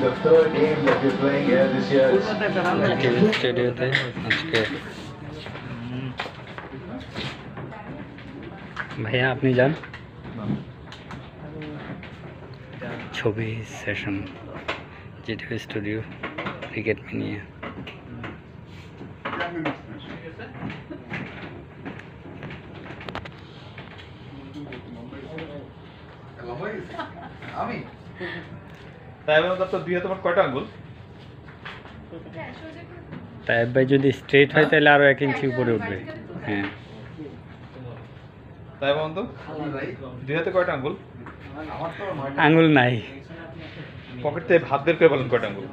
the third game that we're playing here this year is भैया अपनी जान छवि सेशन जी स्टूडियो क्रिकेट में नहीं है আমি এবং তো দুই তোমার কয়টা আঙ্গুল? তাই ভাই যদি স্ট্রেট হয় তাহলে আরও এক ইঞ্চি উপরে উঠবে। হ্যাঁ। তাই তো? দুই হাতে কয়টা আঙ্গুল? আঙুল নাই। পকেট থেকে হাত বের করে বলেন কয়টা আঙ্গুল.